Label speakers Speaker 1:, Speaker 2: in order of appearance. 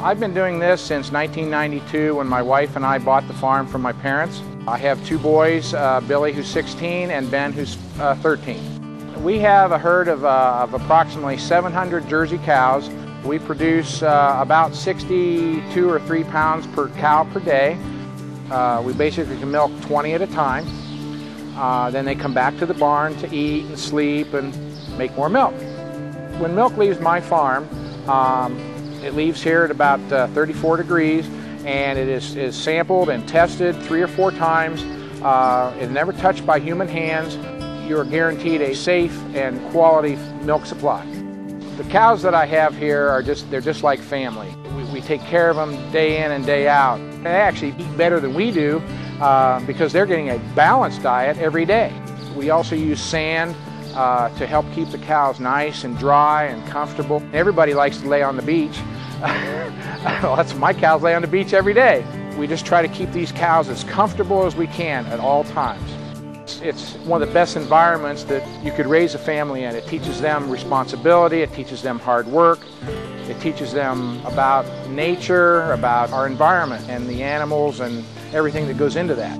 Speaker 1: I've been doing this since 1992 when my wife and I bought the farm from my parents. I have two boys, uh, Billy who's 16 and Ben who's uh, 13. We have a herd of, uh, of, approximately 700 Jersey cows. We produce uh, about 62 or 3 pounds per cow per day. Uh, we basically can milk 20 at a time. Uh, then they come back to the barn to eat and sleep and make more milk. When milk leaves my farm, um, it leaves here at about uh, 34 degrees and it is, is, sampled and tested three or four times. Uh, it's never touched by human hands. You are guaranteed a safe and quality milk supply. The cows that I have here are just, they're just like family. We, we take care of them day in and day out. They actually eat better than we do uh, because they're getting a balanced diet every day. We also use sand uh, to help keep the cows nice and dry and comfortable. Everybody likes to lay on the beach. that's my cows lay on the beach every day. We just try to keep these cows as comfortable as we can at all times. It's one of the best environments that you could raise a family in. It teaches them responsibility, it teaches them hard work, it teaches them about nature, about our environment and the animals and everything that goes into that.